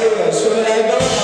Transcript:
Sure, sure, I don't